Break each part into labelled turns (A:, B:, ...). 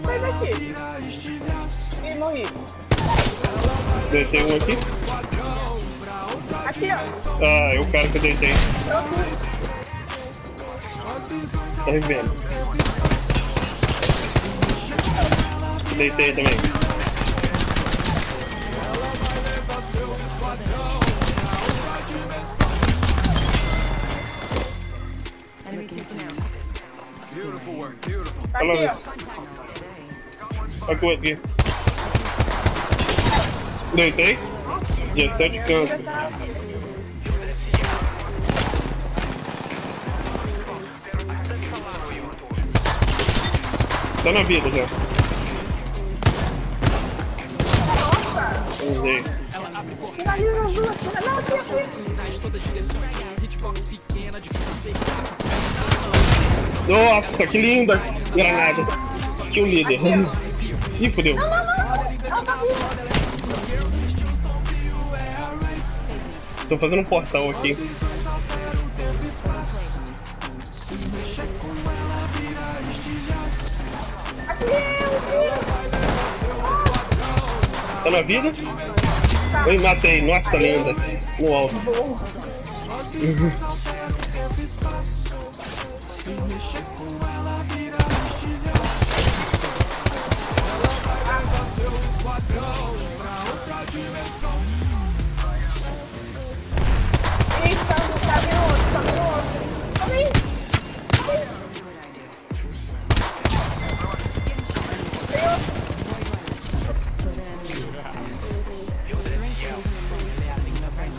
A: Sai daqui. Ih, morri.
B: Deitei um aqui.
A: Aqui, ó.
B: Ah, é o cara que eu deitei. Tá vendo? Deitei também.
C: Beautiful work, beautiful.
A: Aqui, ó.
B: Olha o outro aqui. Deitei. 17 canto. Tá na vida já. Usei.
A: Finaliza as duas. Não, aqui, aqui.
B: Nossa, que linda granada. Que o líder. Ih, fodeu.
A: Não, não, não.
B: Tô fazendo um portal aqui. Tá na vida? Oi, matei. Nossa, linda. No alto.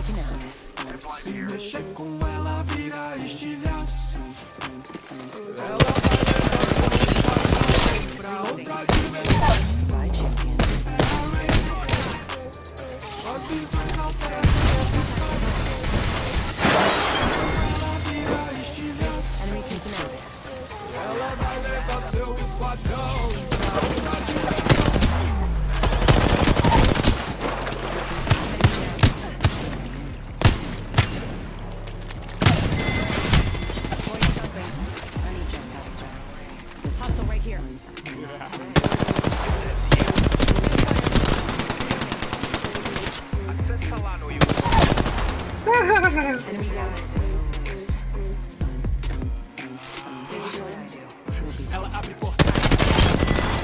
D: taken out.
E: Ela abre portais,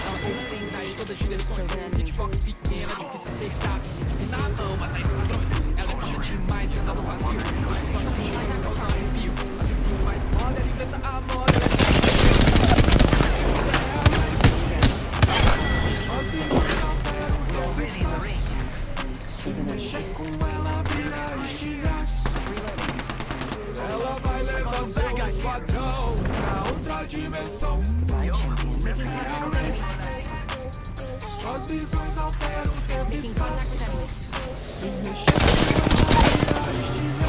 E: ela ouve sinais, todas as direções. Hitbox pequena, difícil acertar. E na mão, matar esquadrões. Ela é demais, anda no vazio. Os seus olhos levar seu esquadrão pra outra dimensão.
D: Champion.
E: Suas visões alteram o tempo e espaço.
D: contact with enemies.